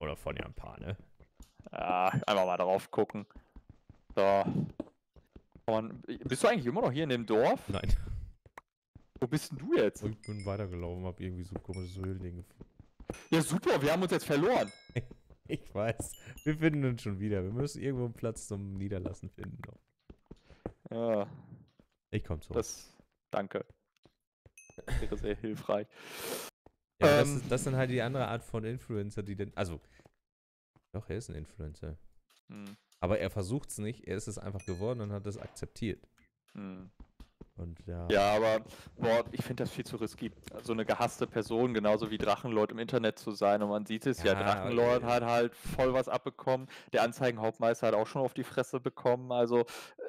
Oder von ja ein paar, ne? Ja, einfach mal drauf gucken. So. Und, bist du eigentlich immer noch hier in dem Dorf? Nein. Wo bist denn du jetzt? Ich bin weitergelaufen, hab irgendwie so komisches Höhlending gefunden. Ja, super, wir haben uns jetzt verloren. Ich weiß. Wir finden uns schon wieder. Wir müssen irgendwo einen Platz zum Niederlassen finden. Noch. Ja, Ich komm zurück. das. Danke. Wäre sehr hilfreich. Ja, das, ähm, ist, das sind halt die andere Art von Influencer, die denn. Also. Doch, er ist ein Influencer. Hm, Aber er versucht es nicht, er ist es einfach geworden und hat es akzeptiert. hm. Und ja. Ja, aber boah, ich finde das viel zu risky. So eine gehasste Person, genauso wie Drachenlord im Internet zu sein. Und man sieht es ja, Ja, Drachenlord äh, hat halt voll was abbekommen. Der Anzeigenhauptmeister hat auch schon auf die Fresse bekommen. Also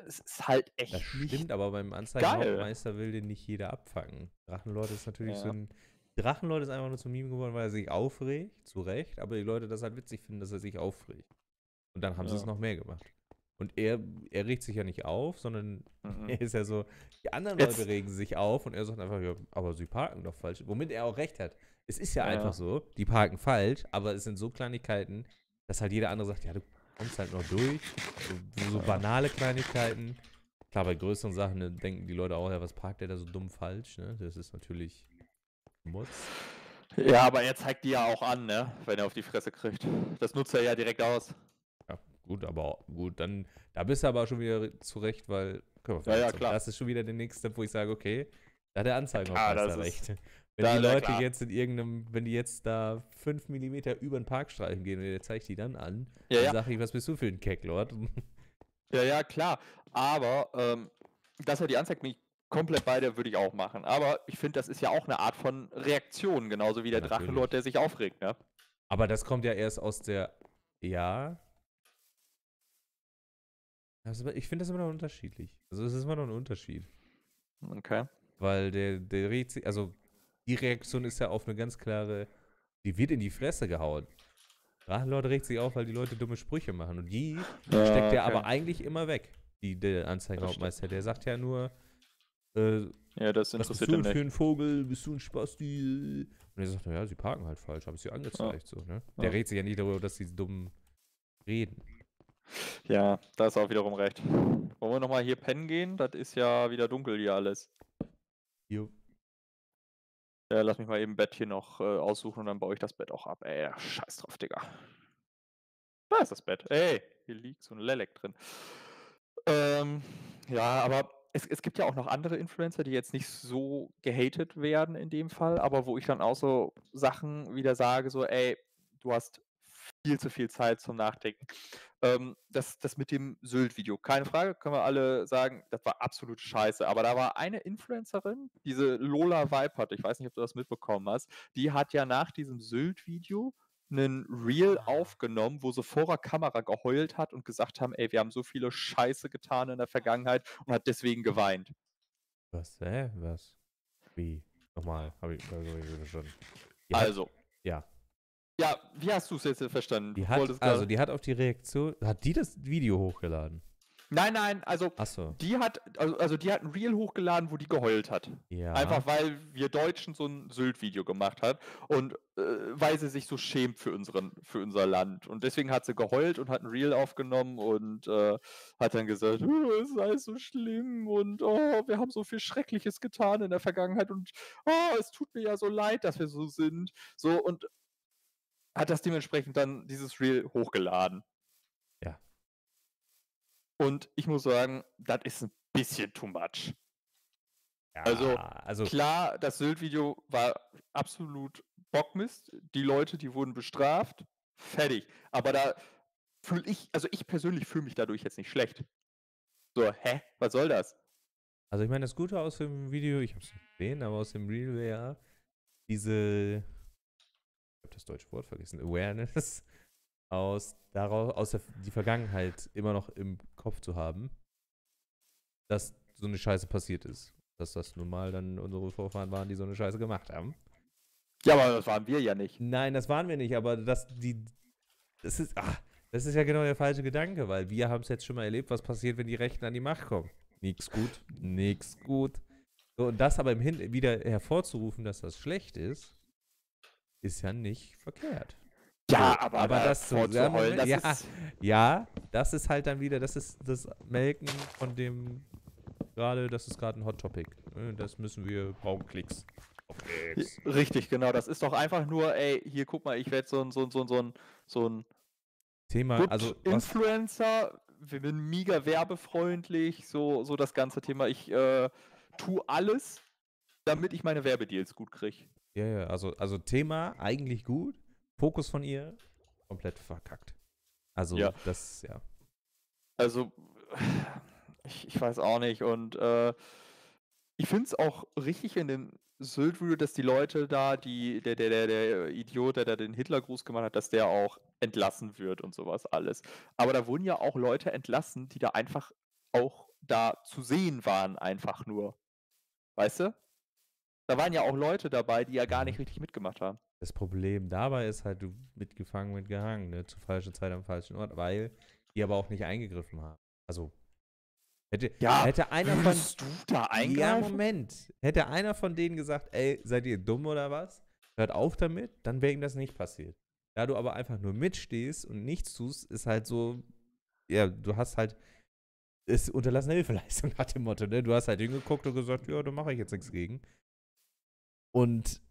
es ist halt echt Das nicht. stimmt, aber beim Anzeigenhauptmeister will den nicht jeder abfangen. Drachenlord ist natürlich so Ja. ein. Drachenlord ist einfach nur zum Meme geworden, weil er sich aufregt, zu Recht, aber die Leute das halt witzig finden, dass er sich aufregt. Und dann haben sie es Ja. noch mehr gemacht. Und er, er regt sich ja nicht auf, sondern Mhm. er ist ja so, die anderen Jetzt- Leute regen sich auf und er sagt einfach, ja, aber sie parken doch falsch. Womit er auch recht hat. Es ist ja, Ja. einfach so, die parken falsch, aber es sind so Kleinigkeiten, dass halt jeder andere sagt, ja, du kommst halt noch durch. So, so Ja. banale Kleinigkeiten. Klar, bei größeren Sachen ne, denken die Leute auch, ja, was parkt der da so dumm falsch, ne? Das ist natürlich Mutz. Ja, aber er zeigt die ja auch an, ne? Wenn er auf die Fresse kriegt. Das nutzt er ja direkt aus. Ja, gut, aber gut, dann, da bist du aber schon wieder zurecht, weil, Ja, ja, klar. das ist schon wieder der nächste Step, wo ich sage, okay, da hat der Anzeigenaufpasser das ist- recht. Wenn da- die Leute klar. jetzt in irgendeinem, wenn die jetzt da 5 mm über den Parkstreifen gehen und der zeigt die dann an, Ja, dann ja. sage ich, was bist du für ein Kecklord? Ja, ja, klar. Aber ähm, dass er die anzeigt, bin ich komplett bei der, würde ich auch machen. Aber ich finde, das ist ja auch eine Art von Reaktion, genauso wie der Natürlich. Drachenlord, der sich aufregt, ne? Aber das kommt ja erst aus der, ja. Aber- ich finde das immer noch unterschiedlich. Also es ist immer noch ein Unterschied. Okay. Weil der, der regt sich, also die Reaktion ist ja auf eine ganz klare, die wird in die Fresse gehauen. Drachenlord regt sich auf, weil die Leute dumme Sprüche machen. Und die steckt er aber eigentlich immer weg, die, der Anzeigenhauptmeister. Der sagt ja nur, äh, Ja, das was bist interessiert du für ein Vogel? Bist du ein Spasti? Und er sagt, naja, sie parken halt falsch, habe ich sie angezeigt. So, ne? Der Ja. regt sich ja nicht darüber, dass sie dumm reden. Ja, da ist auch wiederum recht. Wollen wir nochmal hier pennen gehen? Das ist ja wieder dunkel hier alles. Jo. Ja, lass mich mal eben Bett hier noch äh, aussuchen und dann baue ich das Bett auch ab. Ey, scheiß drauf, Digga. Da ist das Bett. Ey, hier liegt so ein Lelek drin. Ähm, ja, aber es, es gibt ja auch noch andere Influencer, die jetzt nicht so gehatet werden in dem Fall, aber wo ich dann auch so Sachen wieder sage, so, ey, du hast viel zu viel Zeit zum Nachdenken. Ähm, das, das mit dem Sylt-Video, keine Frage, können wir alle sagen, das war absolut scheiße. Aber da war eine Influencerin, diese Lola Weipert, ich weiß nicht, ob du das mitbekommen hast, die hat ja nach diesem Sylt-Video einen Reel aufgenommen, wo sie vor der Kamera geheult hat und gesagt haben, ey, wir haben so viele Scheiße getan in der Vergangenheit und hat deswegen geweint. Was? Hä? Was? Wie? Nochmal, habe ich, also, verstanden. Die hat- also. ja. Ja, wie hast du es jetzt verstanden? Die hat, also die hat auf die Reaktion, hat die das Video hochgeladen? Nein, nein, also Achso, die hat, also, also die hat ein Reel hochgeladen, wo die geheult hat. ja. Einfach weil wir Deutschen so ein Sylt-Video gemacht hat und äh, weil sie sich so schämt für, unseren, für unser Land. Und deswegen hat sie geheult und hat ein Reel aufgenommen und äh, hat dann gesagt, "Oh, es sei so schlimm und oh, wir haben so viel Schreckliches getan in der Vergangenheit und oh, es tut mir ja so leid, dass wir so sind. So und hat das dementsprechend dann dieses Reel hochgeladen. Und ich muss sagen, das ist ein bisschen too much. also, Ja, also Klar, das Sylt-Video war absolut Bockmist. Die Leute, die wurden bestraft. Fertig. Aber da fühle ich, also ich persönlich fühle mich dadurch jetzt nicht schlecht. So, hä? Was soll das? Also ich meine, das Gute aus dem Video, ich habe es nicht gesehen, aber aus dem Real wäre diese, ich habe das deutsche Wort vergessen, Awareness aus daraus aus der, die Vergangenheit immer noch im Kopf zu haben, dass so eine Scheiße passiert ist. Dass das nun mal dann unsere Vorfahren waren, die so eine Scheiße gemacht haben. Ja, aber das waren wir ja nicht. Nein, das waren wir nicht, aber dass die, das ist, ach, das ist ja genau der falsche Gedanke, weil wir haben es jetzt schon mal erlebt, was passiert, wenn die Rechten an die Macht kommen. Nix gut, nix gut. So, und das aber im Hin wieder hervorzurufen, dass das schlecht ist, ist ja nicht verkehrt. Ja, So, aber, aber da das so- vorzuheulen, das ja, ist, Ja, das ist halt dann wieder, das ist das Melken von dem gerade, das ist gerade ein Hot Topic. Äh, Das müssen wir, brauchen Klicks. Klicks. richtig, genau. Das ist doch einfach nur, ey, hier guck mal, ich werde so ein, so ein, so ein, so ein, so ein Thema, Good also Influencer, wir sind mega werbefreundlich, so, so das ganze Thema. Ich äh, tue alles, damit ich meine Werbedeals gut kriege. ja, ja, also, also Thema eigentlich gut, Fokus von ihr komplett verkackt. Also Ja. das, ja. Also, ich, ich weiß auch nicht. Und äh, ich finde es auch richtig in dem Sylt-Video, dass die Leute da, die, der, der, der, der Idiot, der da den Hitlergruß gemacht hat, dass der auch entlassen wird und sowas alles. Aber da wurden ja auch Leute entlassen, die da einfach auch da zu sehen waren, einfach nur. Weißt du? Da waren ja auch Leute dabei, die ja gar nicht richtig mitgemacht haben. Das Problem dabei ist halt, du mitgefangen, mitgehangen, ne? Zur falschen Zeit am falschen Ort, weil die aber auch nicht eingegriffen haben. Also, hätte, Ja, hätte einer von. Du da Ja? Moment. Hätte einer von denen gesagt, ey, seid ihr dumm oder was? Hört auf damit, dann wäre ihm das nicht passiert. Da du aber einfach nur mitstehst und nichts tust, ist halt so, ja, du hast halt, ist unterlassene Hilfeleistung nach dem Motto, ne? Du hast halt hingeguckt und gesagt, ja, da mache ich jetzt nichts gegen. Und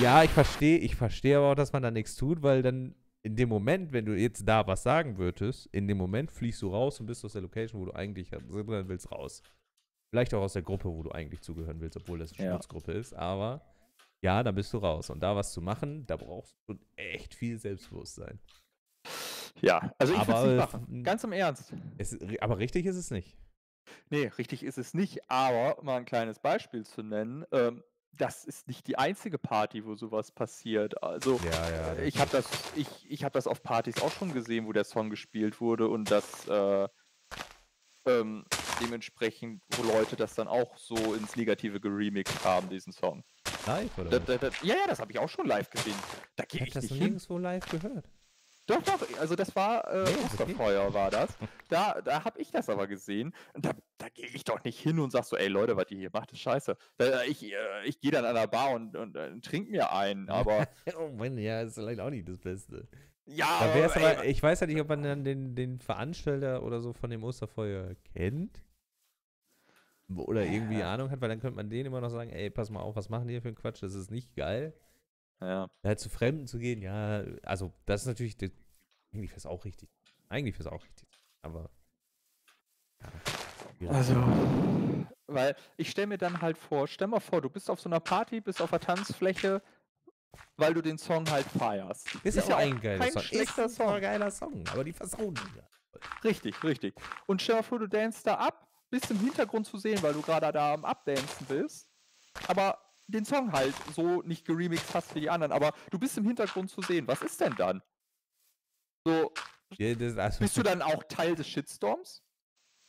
ja, ich verstehe, ich verstehe aber auch, dass man da nichts tut, weil dann in dem Moment, wenn du jetzt da was sagen würdest, in dem Moment fliegst du raus und bist aus der Location, wo du eigentlich drin willst, raus. Vielleicht auch aus der Gruppe, wo du eigentlich zugehören willst, obwohl das eine Ja. Schutzgruppe ist, aber ja, da bist du raus. Und da was zu machen, da brauchst du echt viel Selbstbewusstsein. Ja, also ich würde es Aber, nicht machen. Ganz im Ernst. Es, aber richtig ist es nicht. Nee, richtig ist es nicht, aber mal ein kleines Beispiel zu nennen, ähm, das ist nicht die einzige Party, wo sowas passiert. Also Ja, ja. äh, ich habe das, ich, ich hab das auf Partys auch schon gesehen, wo der Song gespielt wurde und das äh, ähm, dementsprechend, wo Leute das dann auch so ins Negative geremixed haben, diesen Song. live, oder? Da, da, da, ja, ja, das habe ich auch schon live gesehen. Da ich gehe hab ich das nicht hin. nirgendwo live gehört. Doch, doch, also das war äh, Nee, ist okay. Osterfeuer war das. Da, da habe ich das aber gesehen. Und da, da gehe ich doch nicht hin und sag so, ey Leute, was ihr hier macht, ist scheiße. Da, ich äh, ich gehe dann an der Bar und, und äh, trink mir einen, aber oh Mann, ja, ist vielleicht auch nicht das Beste. ja, Da wär's ey, aber, ich weiß ja nicht, ob man dann den, den Veranstalter oder so von dem Osterfeuer kennt. Oder irgendwie Ja. Ahnung hat, weil dann könnte man denen immer noch sagen, ey, pass mal auf, was machen die hier für einen Quatsch, das ist nicht geil. Ja. Ja, zu Fremden zu gehen, ja, also das ist natürlich, das, eigentlich wäre es auch richtig. Eigentlich wäre es auch richtig. Aber, ja. Also, weil ich stelle mir dann halt vor, stell mal vor, du bist auf so einer Party, bist auf der Tanzfläche, weil du den Song halt feierst. ist, ist ja auch ein geiler kein Song. schlechter ist ein Song. geiler Song, aber die versauen ihn ja. Richtig, richtig. Und stell mal vor, du danst da ab, bist im Hintergrund zu sehen, weil du gerade da am Abdancen bist, aber den Song halt so nicht geremixed hast wie die anderen, aber du bist im Hintergrund zu sehen. Was ist denn dann? So, Ja, also, bist du dann auch Teil des Shitstorms?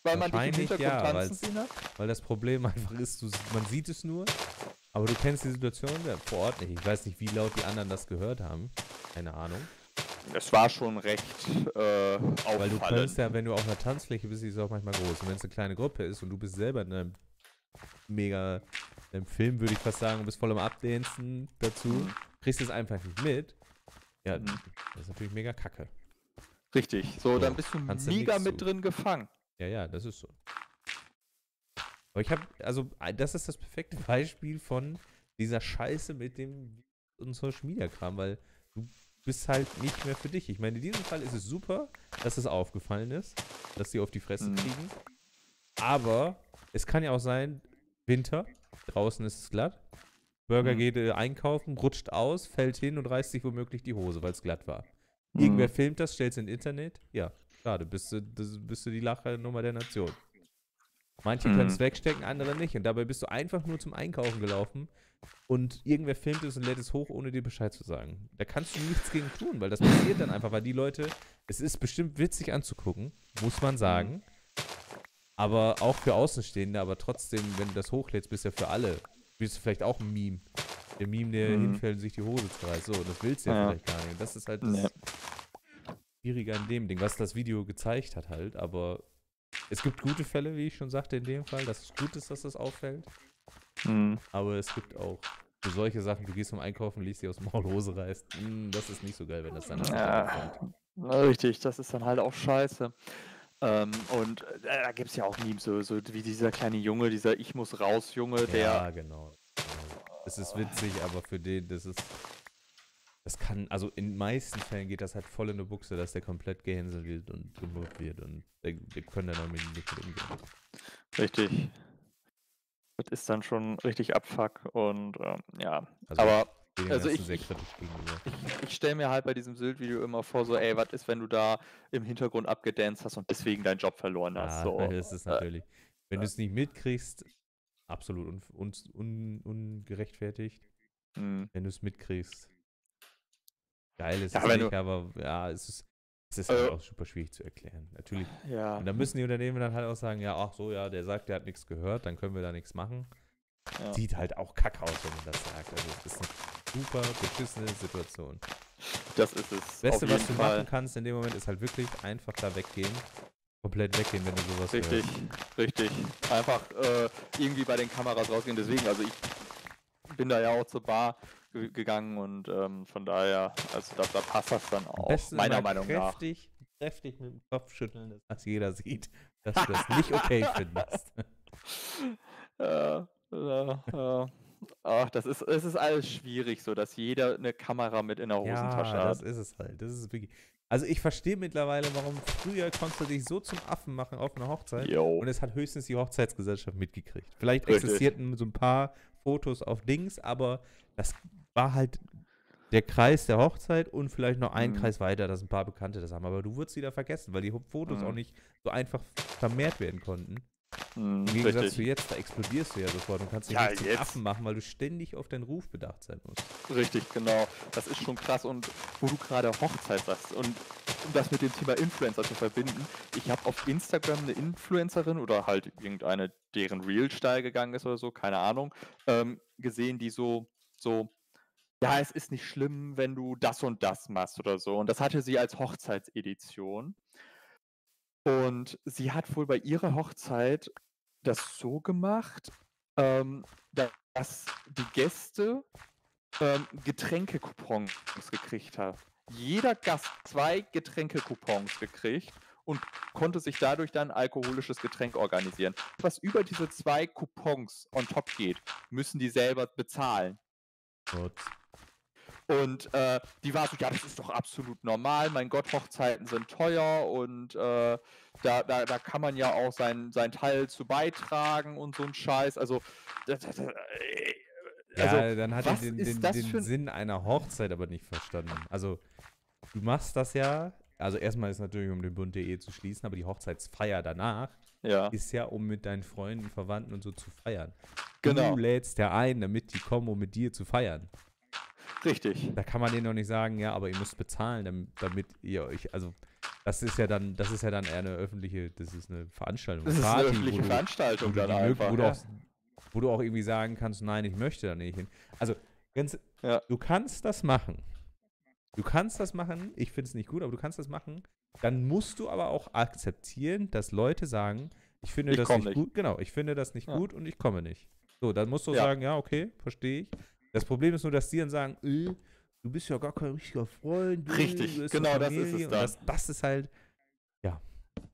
Weil man dich im Hintergrund ja, tanzen sehen hat? Weil das Problem einfach ist, du, man sieht es nur, aber du kennst die Situation ja, vor Ort nicht. Ich weiß nicht, wie laut die anderen das gehört haben. Keine Ahnung. Es war schon recht äh, auffallend. Weil du kannst ja, wenn du auf einer Tanzfläche bist, die ist auch manchmal groß. Und wenn es eine kleine Gruppe ist und du bist selber in einem mega, einem Film, würde ich fast sagen, und bist voll am Abdancen dazu, Mhm. kriegst es einfach nicht mit. Ja, Mhm. das ist natürlich mega kacke. Richtig. So, So, dann bist du du mega mit drin gefangen. Ja, ja, das ist so. Aber ich habe, also, äh, das ist das perfekte Beispiel von dieser Scheiße mit dem und Social Media Kram, weil du bist halt nicht mehr für dich. Ich meine, in diesem Fall ist es super, dass es aufgefallen ist, dass die auf die Fresse Mhm. kriegen. Aber es kann ja auch sein, Winter, draußen ist es glatt. Burger Mhm. geht äh, einkaufen, rutscht aus, fällt hin und reißt sich womöglich die Hose, weil es glatt war. Mhm. Irgendwer filmt das, stellt es in Internet. Ja, schade, bist du, das, bist du die Lachnummer der Nation. Manche Mhm. können es wegstecken, andere nicht. Und dabei bist du einfach nur zum Einkaufen gelaufen und irgendwer filmt es und lädt es hoch, ohne dir Bescheid zu sagen. Da kannst du nichts gegen tun, weil das passiert dann einfach, weil die Leute, es ist bestimmt witzig anzugucken, muss man sagen. Aber auch für Außenstehende, aber trotzdem, wenn du das hochlädst, bist du ja für alle. Bist du vielleicht auch ein Meme. Der Meme, der Mhm. hinfällt und sich die Hose zerreißt. So, das willst du ja, Ja. vielleicht gar nicht. Das ist halt das Nee. Schwierige an dem Ding, was das Video gezeigt hat halt, aber es gibt gute Fälle, wie ich schon sagte in dem Fall, dass es gut ist, dass das auffällt, Mhm. aber es gibt auch für solche Sachen, du gehst zum Einkaufen, liest die aus dem Maul Hose reißt, mm, das ist nicht so geil, wenn das dann ja, kommt. Richtig, das ist dann halt auch scheiße. Ähm, und äh, da gibt es ja auch Memes, so, so wie dieser kleine Junge, dieser Ich muss raus Junge, der. Ja, genau. Es ist witzig, aber für den, das ist. Das kann, also in meisten Fällen geht das halt voll in eine Buchse, dass der komplett gehänselt wird und gemobbt wird und wir können dann damit nicht umgehen. Richtig. Das ist dann schon richtig Abfuck und ähm, ja. Also aber also ich, ich, ich, ich stelle mir halt bei diesem Sylt-Video immer vor, so, ey, was ist, wenn du da im Hintergrund abgedanced hast und deswegen deinen Job verloren hast? Ja, so. das ist natürlich. Äh, wenn du es nicht mitkriegst, absolut un, un, un, ungerechtfertigt. Mhm. Wenn du es mitkriegst, geil ist ja, es nicht, aber ja, es ist, es ist halt äh, auch super schwierig zu erklären. Natürlich. Ja. Und dann müssen die Unternehmen dann halt auch sagen, ja, ach so, ja, der sagt, der hat nichts gehört, dann können wir da nichts machen. Ja. Sieht halt auch kacke aus, wenn man das sagt. Also, das ist super beschissene Situation. Das ist es. Das Beste, was du Fall. machen kannst in dem Moment, ist halt wirklich einfach da weggehen. Komplett weggehen, wenn du sowas Richtig, hörst. richtig. Einfach äh, irgendwie bei den Kameras rausgehen. Deswegen, also ich bin da ja auch zur Bar gegangen und ähm, von daher, also da, da passt das dann auch, meiner Meinung kräftig, nach. Kräftig mit dem Kopf schütteln, dass jeder sieht, dass du das nicht okay findest. ja, ja, ja. Ach, das ist, es ist alles schwierig, so dass jeder eine Kamera mit in der Hosentasche ja, hat. Das ist es halt. Das ist wirklich. Also ich verstehe mittlerweile, warum früher konntest du dich so zum Affen machen auf einer Hochzeit Yo. und es hat höchstens die Hochzeitsgesellschaft mitgekriegt. Vielleicht Richtig. existierten so ein paar Fotos auf Dings, aber das war halt der Kreis der Hochzeit und vielleicht noch ein mhm. Kreis weiter, dass ein paar Bekannte das haben. Aber du wurdest wieder vergessen, weil die Fotos mhm. auch nicht so einfach vermehrt werden konnten. Mhm, Im Gegensatz richtig. zu jetzt, da explodierst du ja sofort und kannst dich ja, nicht zum Affen machen, weil du ständig auf deinen Ruf bedacht sein musst. Richtig, genau. Das ist schon krass. Und wo du gerade Hochzeit sagst und um das mit dem Thema Influencer zu verbinden, ich habe auf Instagram eine Influencerin oder halt irgendeine, deren Real steil gegangen ist oder so, keine Ahnung, ähm, gesehen, die so, so ja, es ist nicht schlimm, wenn du das und das machst oder so. Und das hatte sie als Hochzeitsedition. Und sie hat wohl bei ihrer Hochzeit das so gemacht, ähm, dass die Gäste ähm, Getränkekupons gekriegt haben. Jeder Gast zwei Getränkekupons gekriegt und konnte sich dadurch dann ein alkoholisches Getränk organisieren. Was über diese zwei Coupons on top geht, müssen die selber bezahlen. Gott. Und äh, die war so, ja, das ist doch absolut normal. Mein Gott, Hochzeiten sind teuer und äh, da, da, da kann man ja auch sein, sein Teil zu beitragen und so ein Scheiß. Also, das, das, äh, also ja, dann hat er den, den, den Sinn einer Hochzeit aber nicht verstanden. Also, du machst das ja, also erstmal ist natürlich, um den Bund der Ehe zu schließen, aber die Hochzeitsfeier danach ja. ist ja, um mit deinen Freunden, Verwandten und so zu feiern. Genau. Du lädst ja ein, damit die kommen, um mit dir zu feiern. Richtig. Da kann man denen noch nicht sagen, ja, aber ihr müsst bezahlen, damit, ihr euch, also das ist ja dann, das ist ja dann eher eine öffentliche, das ist eine Veranstaltung. Das ist Party, eine öffentliche Veranstaltung dann einfach. Wo, ja. du auch, wo du auch irgendwie sagen kannst, nein, ich möchte da nicht hin. Also, ganz, ja. du kannst das machen. Du kannst das machen, ich finde es nicht gut, aber du kannst das machen. Dann musst du aber auch akzeptieren, dass Leute sagen, ich finde ich das nicht, nicht, gut, genau, ich finde das nicht ja. gut und ich komme nicht. So, dann musst du sagen, ja, okay, verstehe ich. Das Problem ist nur, dass die dann sagen, äh, du bist ja gar kein richtiger Freund. Richtig, genau, das ist es dann. Das, das, ist halt, ja.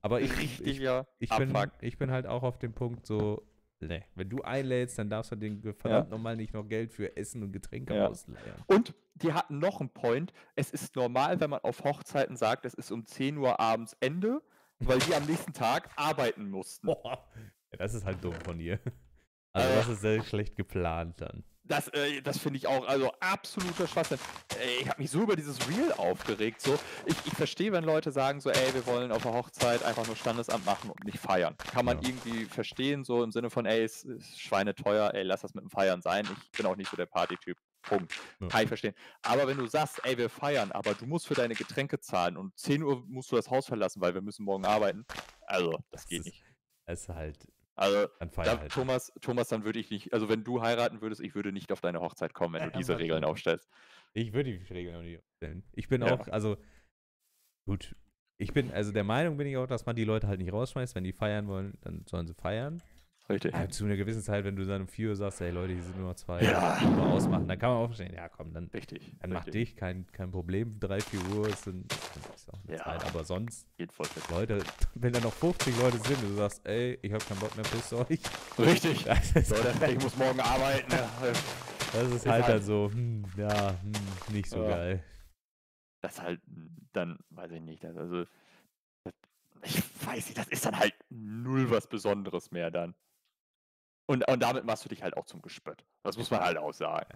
Aber ich, Richtiger ich, ich, bin, ich bin halt auch auf dem Punkt so, ne, wenn du einlädst, dann darfst du den verdammt ja. nochmal nicht noch Geld für Essen und Getränke ja. ausleihen. Und die hatten noch einen Point. Es ist normal, wenn man auf Hochzeiten sagt, es ist um 10 Uhr abends Ende, weil die am nächsten Tag arbeiten mussten. Boah. Ja, das ist halt dumm von ihr. Also äh, das ist sehr schlecht geplant dann. Das, äh, das finde ich auch, also absoluter Schwachsinn. Äh, ich habe mich so über dieses Reel aufgeregt. So. Ich, ich verstehe, wenn Leute sagen so, ey, wir wollen auf der Hochzeit einfach nur Standesamt machen und nicht feiern. Kann man ja. irgendwie verstehen, so im Sinne von, ey, es ist schweineteuer, ey, lass das mit dem Feiern sein. Ich bin auch nicht so der Partytyp. Punkt. Ja. Kann ich verstehen. Aber wenn du sagst, ey, wir feiern, aber du musst für deine Getränke zahlen und 10 Uhr musst du das Haus verlassen, weil wir müssen morgen arbeiten. Also, das, das geht ist, nicht. Es ist halt also, da, halt. Thomas, Thomas, dann würde ich nicht, also wenn du heiraten würdest, ich würde nicht auf deine Hochzeit kommen, wenn ja, du diese Regeln aufstellst. Ich würde die Regeln auch nicht aufstellen. Ich bin ja. auch, also, gut, ich bin, also der Meinung bin ich auch, dass man die Leute halt nicht rausschmeißt. Wenn die feiern wollen, dann sollen sie feiern. Richtig. Ja, zu einer gewissen Zeit, wenn du dann um 4 Uhr sagst, hey Leute, hier sind nur noch zwei, Ja. wir ausmachen, dann kann man auch verstehen, ja komm, dann, Richtig. dann mach dich, kein, kein Problem, 3, 4 Uhr ist, dann, ist auch eine Ja. Zeit, aber sonst. Leute, wenn da noch 50 Leute sind und du sagst, ey, ich hab keinen Bock mehr, pisst euch, Richtig. Leute, ich muss morgen arbeiten. das ist ist halt halt- dann so, hm, ja, hm, nicht so geil. Das halt dann, weiß ich nicht, also, ich weiß nicht, das ist dann halt null was Besonderes mehr dann. Und, und damit machst du dich halt auch zum Gespött. Das muss man halt auch sagen.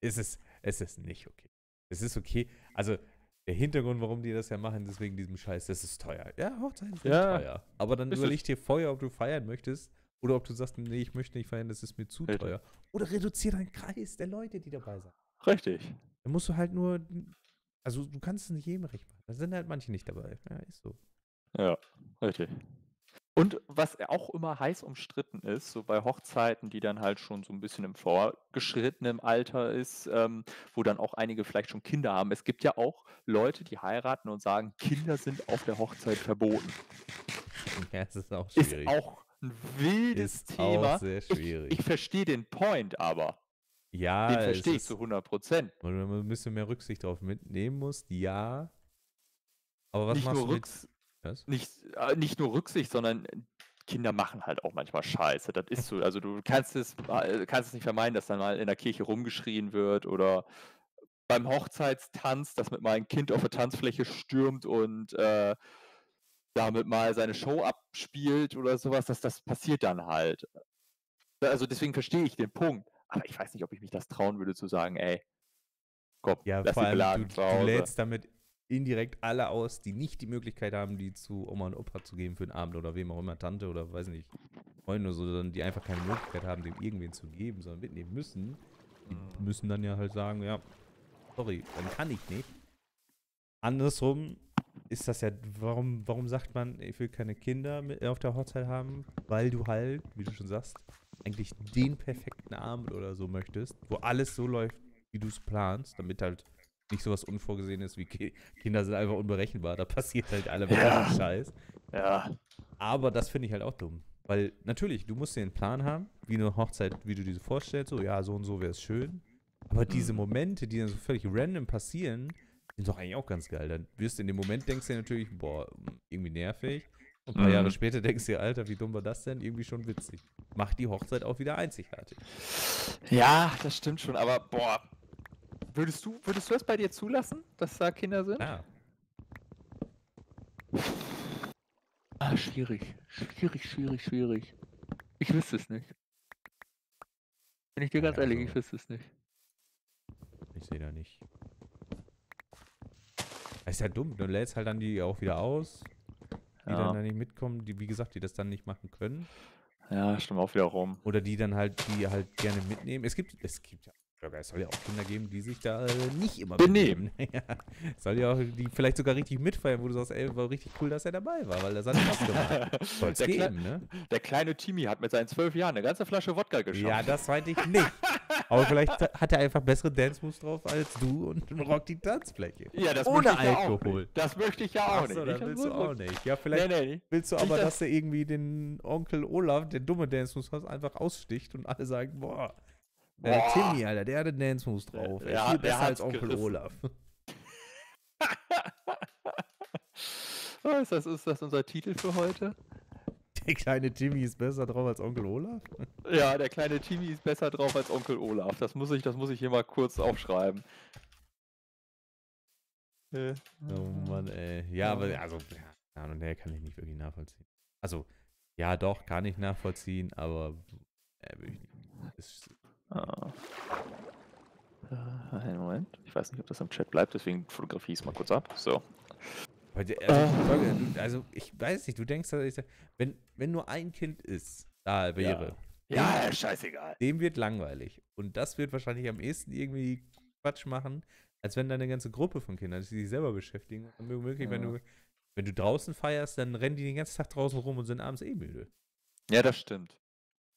Es ist, es ist nicht okay. Es ist okay, also der Hintergrund, warum die das ja machen, ist wegen diesem Scheiß, das ist teuer. Ja, Hochzeiten sind Ja. teuer. Aber dann Ist überleg dir vorher, ob du feiern möchtest oder ob du sagst, nee, ich möchte nicht feiern, das ist mir zu Richtig. teuer. Oder reduziere deinen Kreis der Leute, die dabei sind. Richtig. Dann musst du halt nur, also du kannst es nicht jedem recht machen. Da sind halt manche nicht dabei. Ja, ist so. Ja, richtig. Und was auch immer heiß umstritten ist, so bei Hochzeiten, die dann halt schon so ein bisschen im vorgeschrittenen Alter ist, ähm, wo dann auch einige vielleicht schon Kinder haben. Es gibt ja auch Leute, die heiraten und sagen, Kinder sind auf der Hochzeit verboten. Ja, es ist auch Ist schwierig. auch ein wildes Ist Thema. auch sehr schwierig. Ich, ich verstehe den Point aber. ja, Den verstehe ich ist, zu 100 Prozent. weil du ein bisschen mehr Rücksicht drauf mitnehmen musst, ja. Aber was Nicht machst du mit, was? nicht, äh, nicht nur Rücksicht, sondern Kinder machen halt auch manchmal Scheiße. Das ist so. Also du kannst es, äh, kannst es nicht vermeiden, dass dann mal in der Kirche rumgeschrien wird oder beim Hochzeitstanz, dass mit mal ein Kind auf der Tanzfläche stürmt und äh, damit mal seine Show abspielt oder sowas, dass das passiert dann halt. Also deswegen verstehe ich den Punkt. Aber ich weiß nicht, ob ich mich das trauen würde zu sagen, ey, komm, Ja, lass vor allem, du, du lädst damit indirekt alle aus, die nicht die Möglichkeit haben, die zu Oma und Opa zu geben für den Abend oder wem auch immer, Tante oder weiß nicht, Freunde oder so, sondern die einfach keine Möglichkeit haben, dem irgendwen zu geben, sondern mitnehmen müssen. Die Mhm. müssen dann ja halt sagen, ja, sorry, dann kann ich nicht. Andersrum ist das ja, warum, warum sagt man, ich will keine Kinder mit auf der Hochzeit haben? Weil du halt, wie du schon sagst, eigentlich den perfekten Abend oder so möchtest, wo alles so läuft, wie du es planst, damit halt nicht sowas Unvorgesehenes wie Ki Kinder sind einfach unberechenbar, da passiert halt alle Ja. Scheiß. Ja, Aber das finde ich halt auch dumm. Weil natürlich, du musst dir einen Plan haben, wie eine Hochzeit, wie du diese vorstellst, so ja, so und so wäre es schön. Aber diese. Momente, die dann so völlig random passieren, sind doch eigentlich auch ganz geil. Dann wirst du in dem Moment, denkst du dir natürlich, boah, irgendwie nervig. Und ein paar Mhm. Jahre später denkst du dir, Alter, wie dumm war das denn? Irgendwie schon witzig. Macht die Hochzeit auch wieder einzigartig. Ja, das stimmt schon, aber boah. Würdest du, würdest du das bei dir zulassen, dass da Kinder sind? Ja. Ah, schwierig. Schwierig, schwierig, schwierig. Ich wüsste es nicht. Bin ich dir ganz Ja, ehrlich, also- ich wüsste es nicht. Ich sehe da nicht. Das ist ja dumm. Du lädst halt dann die auch wieder aus, die Ja. dann da nicht mitkommen, die, wie gesagt, die das dann nicht machen können. Ja, stimmt auch wieder rum. Oder die dann halt, die halt gerne mitnehmen. Es gibt, es gibt ja, es soll ja auch Kinder geben, die sich da äh, nicht immer Benehmen. ja, es soll ja auch, die vielleicht sogar richtig mitfeiern, wo du sagst, ey, war richtig cool, dass er dabei war, weil das hat Spaß gemacht. Soll es der, Kle geben, ne? der kleine Timmy hat mit seinen zwölf Jahren eine ganze Flasche Wodka geschafft. Ja, das weiß ich nicht. Aber vielleicht hat er einfach bessere Dance-Moves drauf als du und rockt die Tanzfläche. Ja, das Ohne möchte ich ja auch Alkohol. nicht. Das möchte ich ja auch Ach so, nicht. das Ich- willst du auch nicht. Ja, vielleicht Nee, nee, willst du aber, das- dass du irgendwie den Onkel Olaf, der dumme Dance-Moves einfach aussticht und alle sagen, boah, der Boah. Timmy, Alter, der hatte Dance-Moves drauf. Der- der viel der besser als Onkel gerissen. Olaf. Oh, ist, das, ist das unser Titel für heute? Der kleine Timmy ist besser drauf als Onkel Olaf? Ja, der kleine Timmy ist besser drauf als Onkel Olaf. Das muss ich, das muss ich hier mal kurz aufschreiben. Äh, Oh Mann, ey. Ja, aber also, ja, keine Ahnung, nee, kann ich nicht wirklich nachvollziehen. Also, ja, doch, kann ich nachvollziehen, aber äh, ich nicht. Ist, Ah. Äh, einen Moment. Ich weiß nicht, ob das im Chat bleibt, deswegen fotografiere ich es mal kurz ab. So. Also. Folge, du- also, ich weiß nicht, du denkst, dass ich, wenn, wenn nur ein Kind ist, da wäre, Ja, scheißegal. dem wird langweilig. Und das wird wahrscheinlich am ehesten irgendwie Quatsch machen, als wenn da eine ganze Gruppe von Kindern, die sich selber beschäftigen. Und womöglich, wenn Ja. du, wenn du draußen feierst, dann rennen die den ganzen Tag draußen rum und sind abends eh müde. Ja, das stimmt.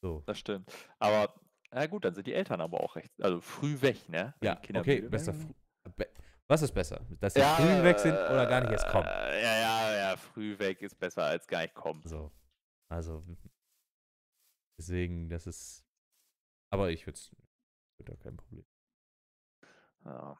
So. Das stimmt. Aber, na gut, dann sind die Eltern aber auch recht, also früh weg, ne? Wenn Ja, okay, besser früh. Was ist besser? Dass sie früh weg sind oder gar nicht erst kommen? Ja, ja, ja, früh weg ist besser als gar nicht kommen. So. Also, Deswegen, das ist. Aber ich würde es. Da kein Problem. Ja.